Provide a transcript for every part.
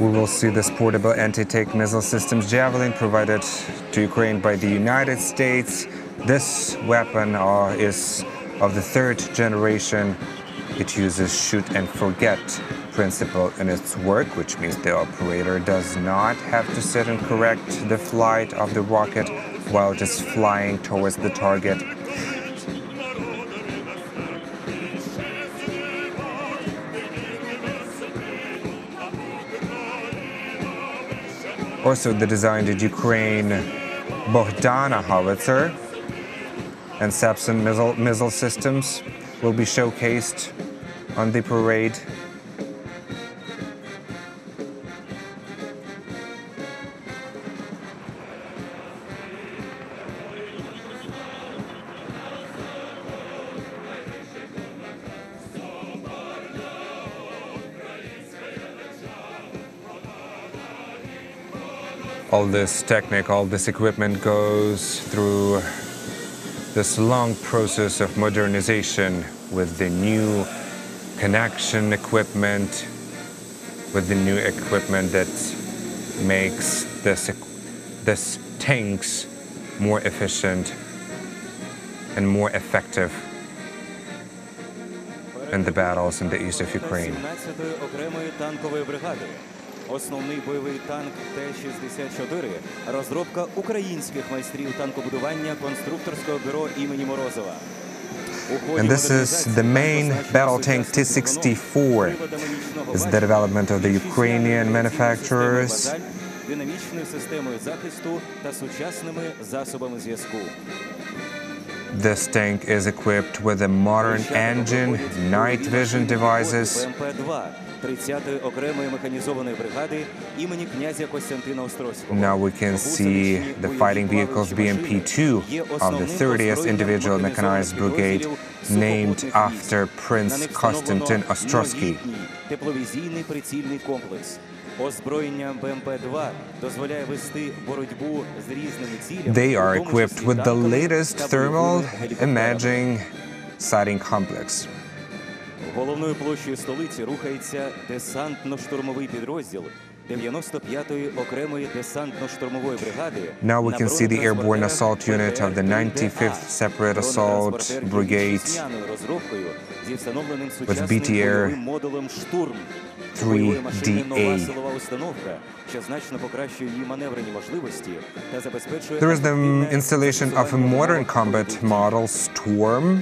We will see this portable anti-tank missile systems Javelin provided to Ukraine by the United States. This weapon uh, is of the third generation. It uses shoot and forget principle in its work, which means the operator does not have to sit and correct the flight of the rocket while just flying towards the target. Also, the designed Ukraine Bogdana howitzer and Sapsan missile, missile systems will be showcased on the parade. All this technique, all this equipment goes through this long process of modernization with the new connection equipment, with the new equipment that makes this, this tanks more efficient and more effective in the battles in the east of Ukraine. Основний бойовий танк Т-64 – розробка українських майстрів танкобудування конструкторського бюро імені Морозова. And this is the main battle tank T-64. It's the development of the Ukrainian manufacturers. динамічною системою захисту та сучасними засобами зв'язку. This tank is equipped with a modern engine, night vision devices, БМП-2 30-ї окремої механізованої бригади імені князя Костянтина Острозького. Now we can see the fighting vehicles BMP-2 of the 30th individual mechanized brigade named after Prince Konstantin Ostrozky. Тепловізійний прицільний комплекс. Озброєння БМП-2 дозволяє вести боротьбу з різними цілями. They are equipped with the latest thermal imaging sighting complex. Головною площею столиці рухається десантно-штурмовий підрозділ 95-ї окремої десантно-штурмової бригади. Now we на can see the airborne assault unit of the бронетранспортерах 95th Separate Assault Бронетранспортер є Brigade вітчизняною розробкою зі встановленим with сучасним BTR бойовим модулем «Штурм». У бойової машини 3DA. нова силова установка, що значно покращує її маневрені можливості та забезпечує There is the ефективне installation of a застосування modern умов combat бойових дій. model Storm.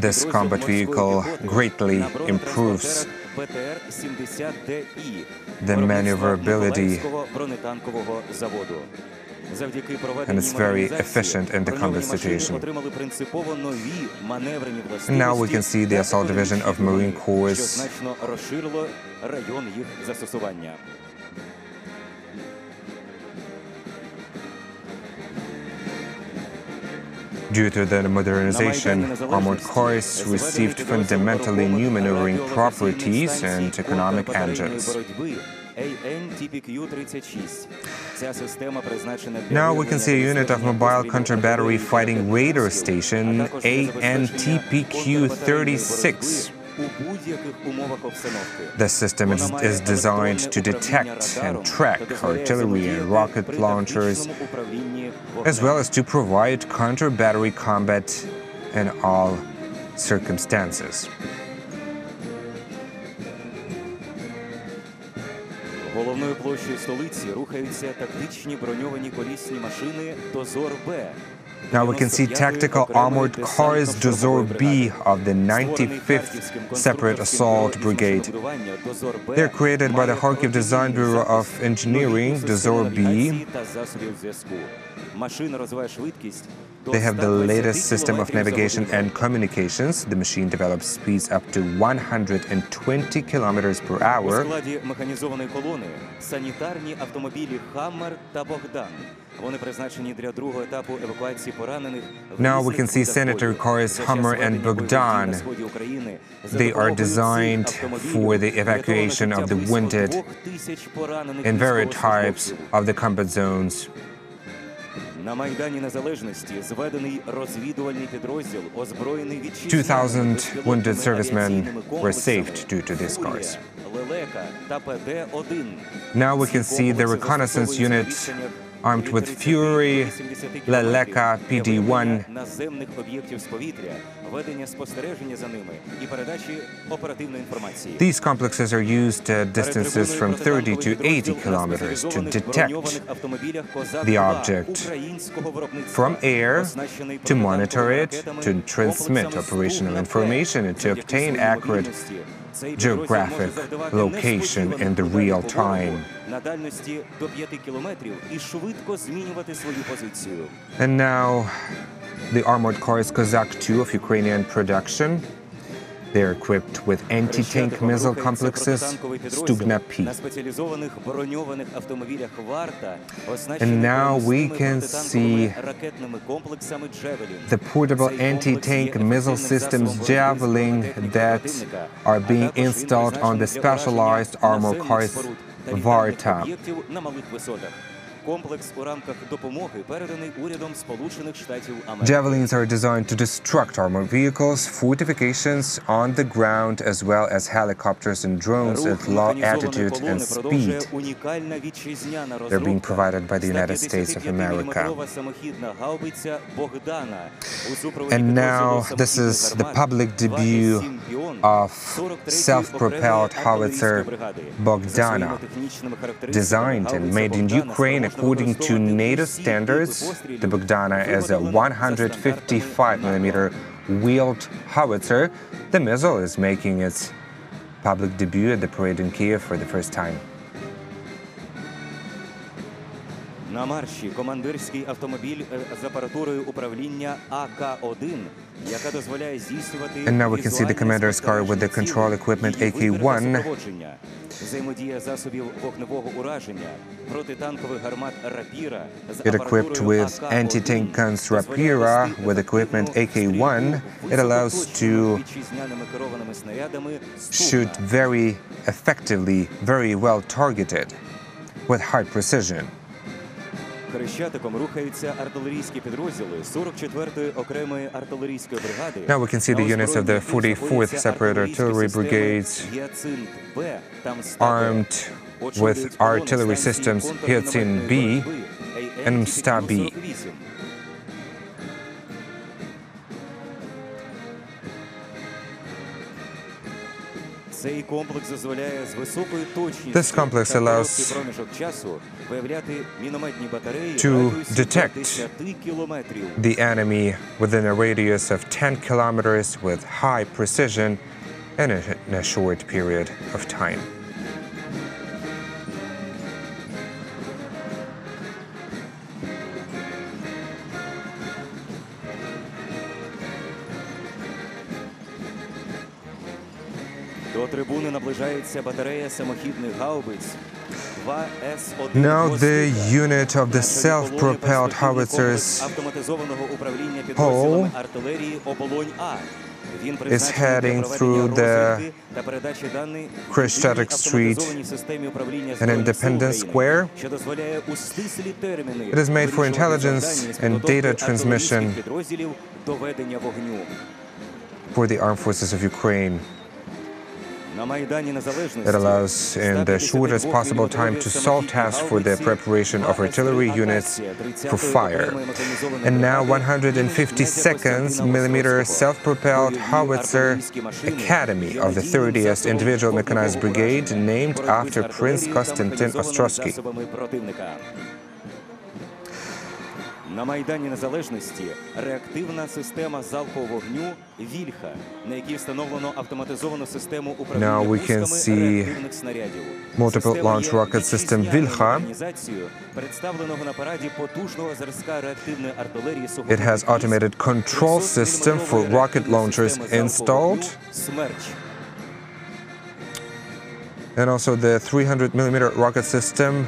this combat vehicle greatly improves the maneuverability and it's very efficient in the combat situation. Now we can see the assault division of Marine Corps. Due to the modernization, armored cars received fundamentally new maneuvering properties and economic engines. Now we can see a unit of mobile counter-battery fighting radar station ANTPQ-36. The system is, is designed to detect and track artillery and rocket launchers, as well as to provide counter-battery combat in all circumstances. Головною площею столиці рухаються тактичні броньовані колісні машини Дозор Б. now we can see tactical armored cars Dozor B of the 95th Separate Assault Brigade. They're created by the Kharkiv Design Bureau of Engineering, Dozor B. They have the latest system of navigation and communications. The machine develops speeds up to 120 kilometers per hour. Now we can see Senator cars Hummer and Bogdan. They are designed for the evacuation of the wounded in various types of the combat zones. На Майдані Незалежності зведений розвідувальний підрозділ, озброєний вітчизняними 2,000 wounded безпілотними servicemen авіаційними were комплексами saved due to this «Фурія», cause. «Лелека» та ПД-1. Now we Ці can see the комплекси reconnaissance застосовуються на unit відстанях armed від with 30 Fury, до 80 Leleka, кілометрів для PD-1. виявлення наземних об'єктів з повітря, ведення спостереження за ними і передачі оперативної інформації. These complexes are used at distances from 30 to 80 kilometers to detect the object from air, to monitor it, to transmit operational information, and to obtain accurate geographic location in the real time. на дальності до 5 кілометрів і швидко змінювати свою позицію. And now the armored car is Kozak 2 of Ukrainian production. They're equipped with anti-tank missile complexes Stugna P. And now we can see the portable anti-tank missile systems Javelin that are being installed on the specialized armored cars Varta об'єктів на малих висотах. Комплекс у рамках допомоги переданий урядом Сполучених Штатів Америки. Javelins are designed to destruct armored vehicles, fortifications on the ground, as well as helicopters and drones Рух at low механізованої altitude колони and продовжує speed. унікальна вітчизняна They're being розробка. provided by the United States of 155 America. мм самохідна гаубиця Богдана. У супроводі And підрозділу now this is самохідних the гармат public 2С7 debut «Піон» of 43-ї self-propelled окремої howitzer артилерійської бригади. За Bogdana, своїми технічними характеристиками Designed and гаубиця made in «Богдана» Ukraine спроможна According to NATO standards, the Bogdana is a 155mm wheeled howitzer. The missile is making its public debut at the parade in Kiev for the first time. На марші командирський автомобіль е, з апаратурою управління АК-1, яка дозволяє здійснювати And now we can see the візуальне commander's car with the спостереження control цілей, equipment її вибір та AK-1. супроводження, Взаємодія засобів вогневого ураження, протитанкових гармат «Рапіра» з It equipped апаратурою with АК-1 anti-tank guns дозволяє Rapira вести with equipment ефективну AK-1. стрільбу It allows високоточними to вітчизняними керованими снарядами shoot «Стугна». very effectively, very well targeted, with high precision. Хрещатиком рухаються артилерійські підрозділи 44-ї окремої артилерійської бригади. Now we can see the units of the 44th Separate Artillery Brigade armed with artillery systems Hyacinth B and Mstab B. This complex allows to detect the enemy within a radius of 10 kilometers with high precision and in a short period of time. До трибуни наближається батарея самохідних гаубиць. Now the unit of the self-propelled howitzers Hall is heading through the Khreshchatyk Street and Independence Square. It is made for intelligence and data transmission for the armed forces of Ukraine. It allows in the shortest possible time to solve tasks for the preparation of artillery units for fire. And now 150 seconds millimeter self-propelled howitzer Akatsiya of the 30th Individual Mechanized Brigade named after Prince Konstantin Ostrowski. На Майдані Незалежності реактивна система залпового вогню Вільха, на якій встановлено автоматизовану систему управління пусками реактивних снарядів. Multiple launch rocket system Vilkha. представленого на параді потужного зразка реактивної артилерії сухопутних It has automated control system for rocket launchers installed. Смерч. And also the 300 millimeter rocket system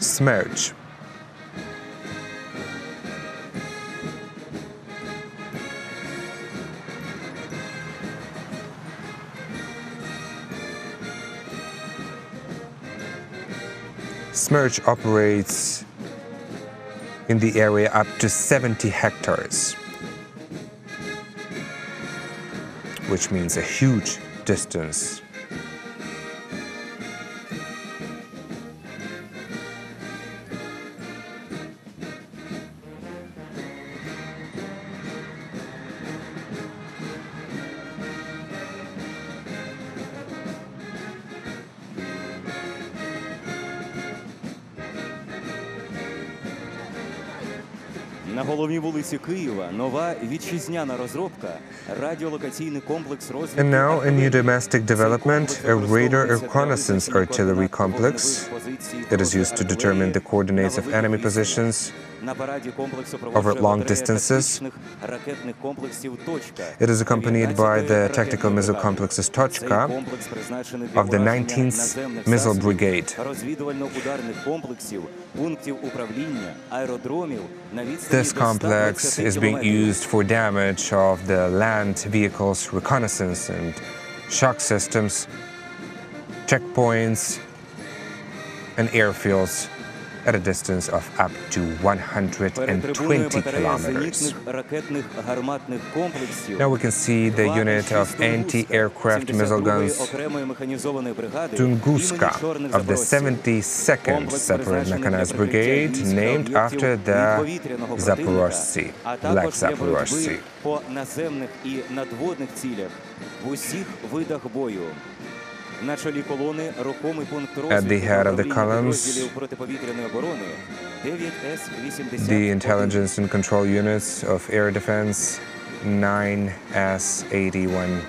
Smerch. Smerch operates in the area up to 70 hectares, which means a huge distance. На головній вулиці Києва нова вітчизняна розробка радіолокаційний комплекс розвідки. And now a new domestic development, a radar використовується reconnaissance для artillery complex. позицій It is used to determine the coordinates of enemy positions. over long distances. It is accompanied by the tactical missile complexes Tochka of the 19th Missile Brigade. This complex is being used for damage of the land vehicles, reconnaissance and shock systems, checkpoints, and airfields at a distance of up to 120 kilometers. Now we can see the unit of anti-aircraft missile guns Tunguska of the 72nd Separate Mechanized Brigade, named after the Zaporozhsi, Black Zaporozhsi. At the head of the columns, the intelligence and control units of air defense 9S81.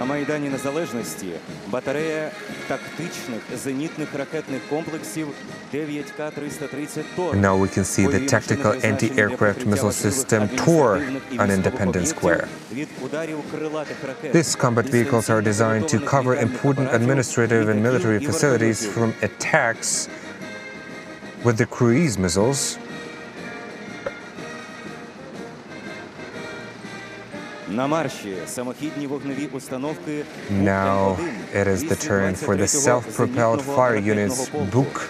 На Майдані Незалежності батарея тактичних зенітних ракетних комплексів 9К-330 ТОР. Now we can see the tactical anti-aircraft missile system TOR on Independence Square. Від ударів крилатих ракет. These combat vehicles are designed to cover important administrative and military facilities from attacks with the cruise missiles Now it is the turn for the self-propelled fire units Buk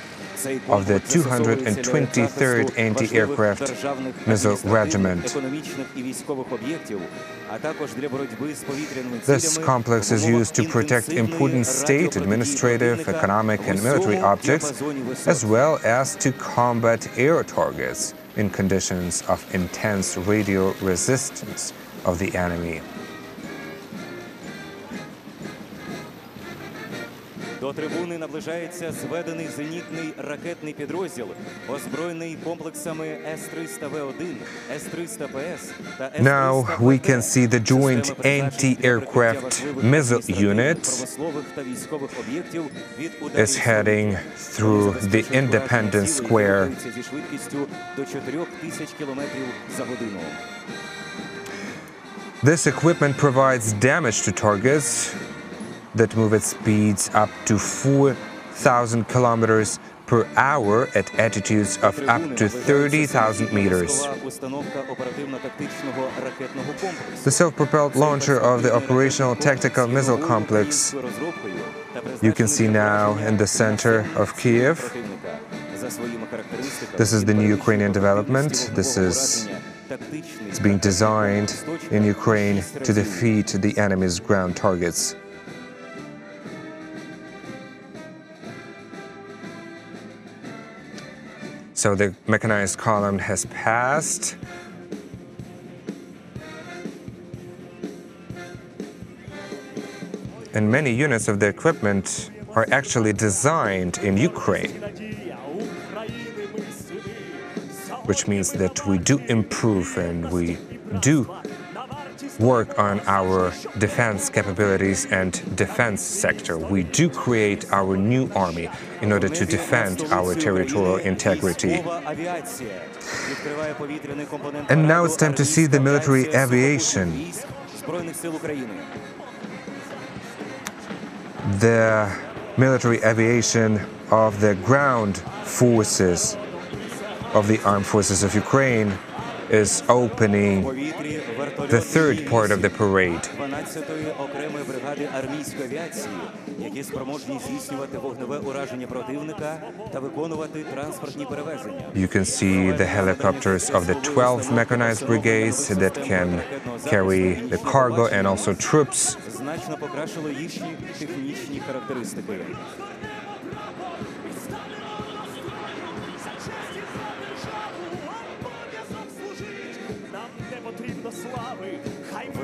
of the 223rd Anti-Aircraft Missile Regiment. This complex is used to protect important state, administrative, economic and military objects, as well as to combat air targets in conditions of intense radio resistance of the enemy. До трибуни наближається зведений зенітний ракетний підрозділ, озброєний комплексами С-300В1, С-300ПС та С-300 Now we can see the joint Система призначень для anti-aircraft прикриття важливих missile адміністративних, unit промислових та військових об'єктів від ударів is heading сонця. through Вони the забезпечують Independence ураження цілей, Square. які рухаються зі швидкістю до 4 тисяч кілометрів за годину. This equipment provides damage to targets that move at speeds up to 4,000 kilometers per hour at altitudes of up to 30,000 meters. The self-propelled launcher of the Operational Tactical Missile Complex you can see now in the center of Kiev. This is the new Ukrainian development. This is it's being designed in Ukraine to defeat the enemy's ground targets. So the mechanized column has passed. And many units of the equipment are actually designed in Ukraine, which means that we do improve and we do work on our defense capabilities and defense sector. We do create our new army in order to defend our territorial integrity. And now it's time to see the military aviation. The military aviation of the ground forces of the Armed Forces of Ukraine is opening the third part of the parade. You can see the helicopters of the 12 mechanized brigades that can carry the cargo and also troops.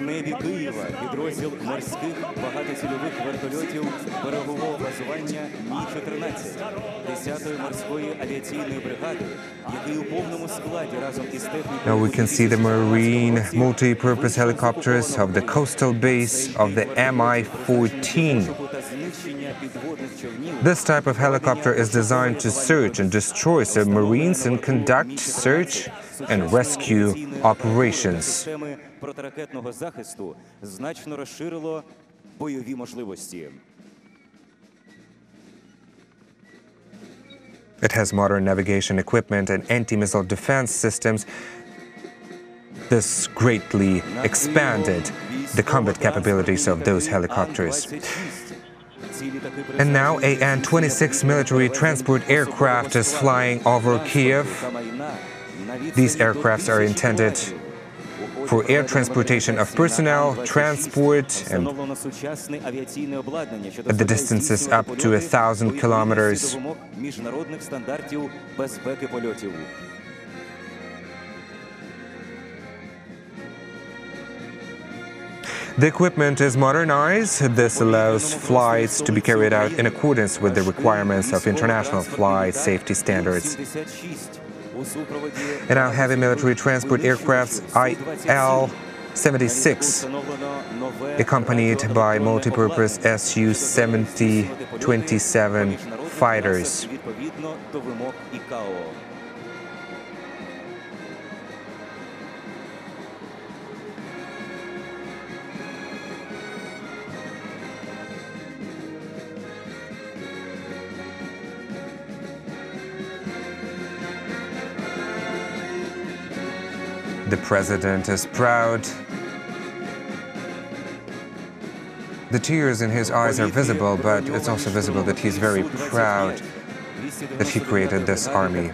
небі Києва підрозділ морських багатоцільових вертольотів берегового базування Мі-14 10-ї морської авіаційної бригади, який у повному складі разом із технікою Now we can see the marine multi-purpose helicopters of the coastal base of the Mi-14. та знищення підводних човнів This type of helicopter is designed to search and destroy submarines and conduct search and rescue operations. системи протиракетного захисту значно розширило бойові можливості. It has modern navigation equipment and anti-missile defense systems. This greatly expanded the combat capabilities of those helicopters. And now a An-26 military transport aircraft is flying over Kiev. These aircrafts are intended for air transportation of personnel, transport, and at the distances up to a thousand kilometers. The equipment is modernized. This allows flights to be carried out in accordance with the requirements of international flight safety standards and our heavy military transport aircrafts IL 76, accompanied by multipurpose Su 70 27 fighters. The president is proud. The tears in his eyes are visible, but it's also visible that he's very proud that he created this army.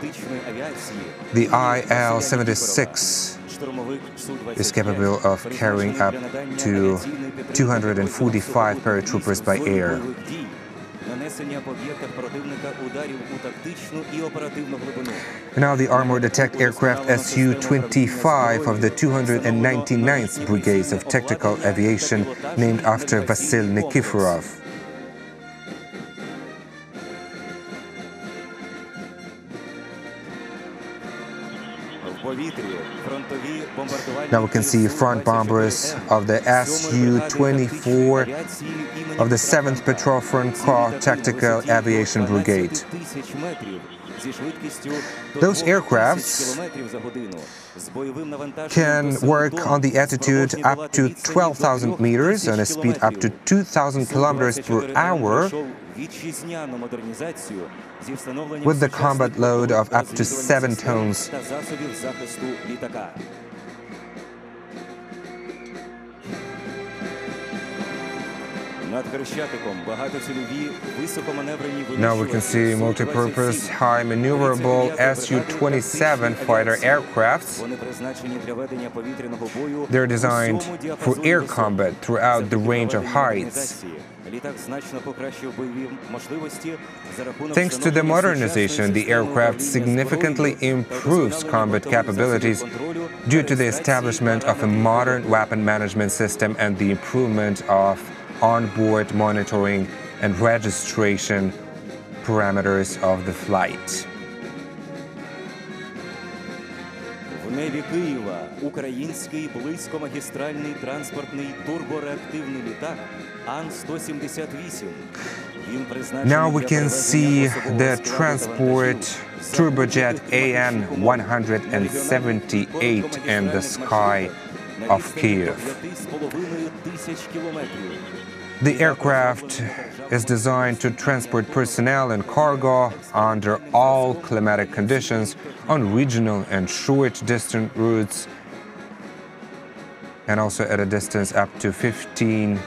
The IL 76 is capable of carrying up to 245 paratroopers by air Нанесення по об'єктах противника ударів у тактичну і оперативну глибину. Now the armored attack aircraft Su-25 of the 299th Brigades of Tactical Aviation named after Vasil Nikiforov. Now we can see front bombers of the Su-24 of the 7th Petrol Front Corps Tactical Aviation Brigade. Those aircrafts can work on the altitude up to 12,000 meters on a speed up to 2,000 kilometers per hour with the combat load of up to 7 tons. Now we can see multi-purpose high maneuverable Su-27 fighter aircrafts. They're designed for air combat throughout the range of heights. Thanks to the modernization, the aircraft significantly improves combat capabilities due to the establishment of a modern weapon management system and the improvement of onboard monitoring and registration parameters of the flight. В небі Києва український близькомагістральний транспортний турбореактивний літак Ан-178. Він призначений Now we для can see перевезення the особового складу та transport вантажів turbojet за кліматичних AN-178 умов. in the sky На of відстані Kiev. The aircraft is designed to transport personnel and cargo under all climatic conditions on regional and short distance routes and also at a distance up to 15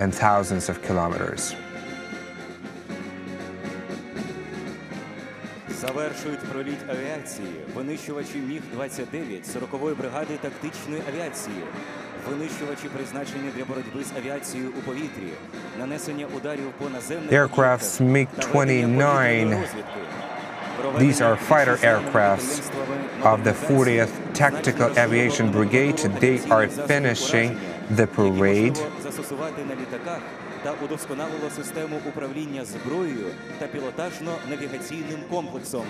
and thousands of kilometers. Завершують проліт авіації винищувачі Міг-29 40-ї бригади тактичної авіації. Винищувачі призначені для боротьби з авіацією у повітрі, нанесення ударів по наземних Aircrafts об'єктах та ведення MiG-29. повітряної розвідки. These are fighter Проведення aircrafts підприємствами of the 40th Tactical Aviation Brigade. They are finishing the parade. Та удосконалило систему управління зброєю та пілотажно-навігаційним комплексом.